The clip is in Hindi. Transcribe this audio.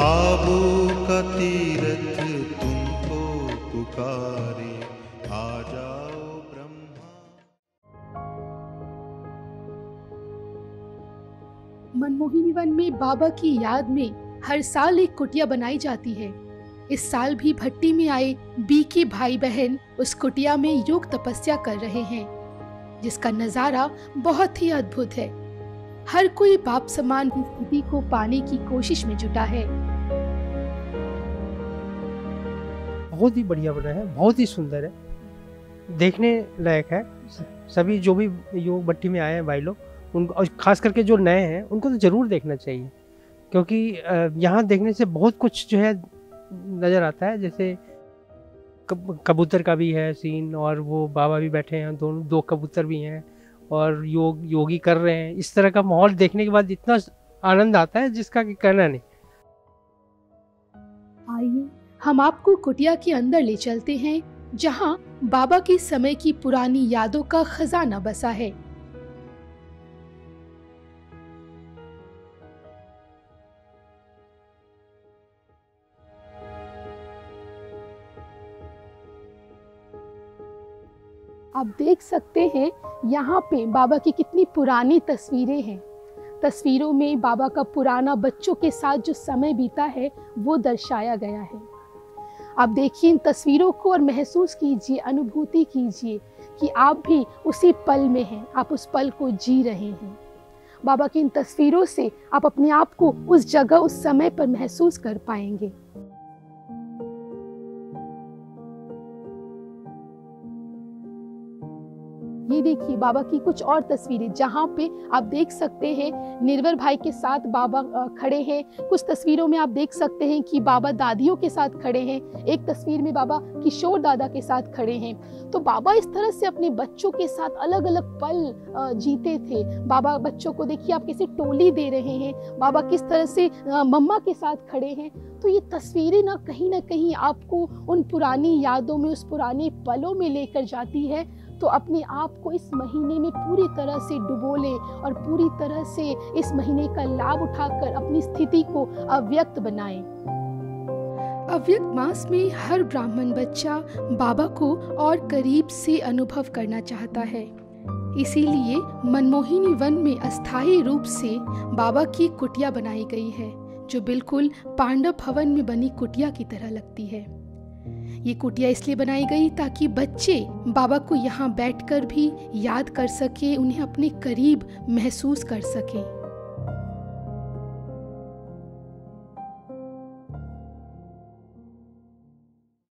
का तीरथ तुमको पुकारे, आ जाओ मनमोहिनी वन में बाबा की याद में हर साल एक कुटिया बनाई जाती है। इस साल भी भट्टी में आए बी के भाई बहन उस कुटिया में योग तपस्या कर रहे हैं, जिसका नज़ारा बहुत ही अद्भुत है। हर कोई बाप समान की स्थिति को पाने की कोशिश में जुटा है। बहुत ही बढ़िया बना है, बहुत ही सुंदर है। देखने लायक है। सभी जो भी योग भट्टी में आए हैं भाई लोग उनको और खास करके जो नए हैं, उनको तो ज़रूर देखना चाहिए। क्योंकि यहाँ देखने से बहुत कुछ जो है नज़र आता है, जैसे कबूतर का भी है सीन, और वो बाबा भी बैठे हैं, दोनों, दो कबूतर भी हैं। और योग, योगी कर रहे हैं। इस तरह का माहौल देखने के बाद इतना आनंद आता है जिसका कि कहना नहीं। आइए, हम आपको कुटिया के अंदर ले चलते हैं, जहाँ बाबा के समय की पुरानी यादों का खजाना बसा है। आप देख सकते हैं, यहाँ पे बाबा की कितनी पुरानी तस्वीरें हैं। तस्वीरों में बाबा का पुराना बच्चों के साथ जो समय बीता है, वो दर्शाया गया है। आप देखिए इन तस्वीरों को और महसूस कीजिए, अनुभूति कीजिए कि आप भी उसी पल में हैं, आप उस पल को जी रहे हैं। बाबा की इन तस्वीरों से आप अपने आप को उस जगह, उस समय पर महसूस कर पाएँगे। ये देखिए, बाबा की कुछ और तस्वीरें, जहाँ पे आप देख सकते हैं निर्भर भाई के साथ बाबा खड़े हैं। कुछ तस्वीरों में आप देख सकते हैं कि बाबा दादियों के साथ खड़े हैं, एक तस्वीर में बाबा किशोर दादा के साथ खड़े हैं। तो बाबा इस तरह से अपने बच्चों के साथ अलग अलग पल जीते थे। बाबा बच्चों को देखिए, आप कैसे टोली दे रहे हैं। बाबा किस तरह से मम्मा के साथ खड़े हैं। तो ये तस्वीरें ना, कहीं ना कहीं आपको उन पुरानी यादों में, उस पुराने पलों में लेकर जाती है। तो अपने आप को इस महीने में पूरी तरह से डुबो लें और पूरी तरह से इस महीने का लाभ उठाकर अपनी स्थिति को अव्यक्त बनाएँ। अव्यक्त मास में हर ब्राह्मण बच्चा बाबा को और करीब से अनुभव करना चाहता है। इसीलिए मनमोहिनी वन में अस्थायी रूप से बाबा की कुटिया बनाई गई है, जो बिल्कुल पांडव भवन में बनी कुटिया की तरह लगती है। ये कुटिया इसलिए बनाई गई ताकि बच्चे बाबा को यहाँ बैठकर भी याद कर सके, उन्हें अपने करीब महसूस कर सकें।